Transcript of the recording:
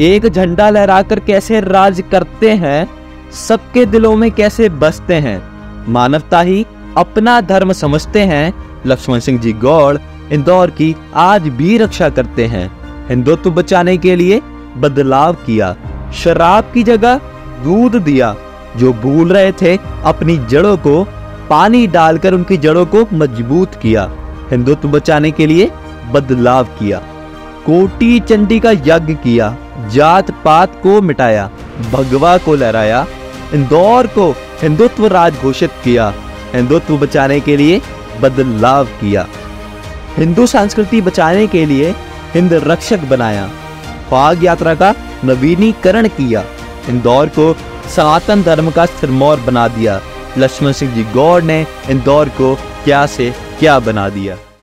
एक झंडा लहराकर कैसे राज करते हैं, सबके दिलों में कैसे बसते हैं। मानवता ही अपना धर्म समझते हैं। लक्ष्मण सिंह जी गौड़ इंदौर की आज भी रक्षा करते हैं। हिंदुत्व बचाने के लिए बदलाव किया, शराब की जगह दूध दिया। जो भूल रहे थे अपनी जड़ों को, पानी डालकर उनकी जड़ों को मज़बूत किया। हिंदुत्व बचाने के लिए बदलाव किया। कोटी चंडी का यज्ञ किया। जात पात को मिटाया, भगवा को लहराया, इंदौर को हिंदुत्व राज घोषित किया, हिंदुत्व बचाने के लिए बदलाव किया। हिंदू संस्कृति बचाने के लिए हिंद रक्षक बनाया, फाग यात्रा का नवीनीकरण किया, इंदौर को सनातन धर्म का सिरमौर बना दिया। लक्ष्मण सिंह जी गौड़ ने इंदौर को क्या से क्या बना दिया।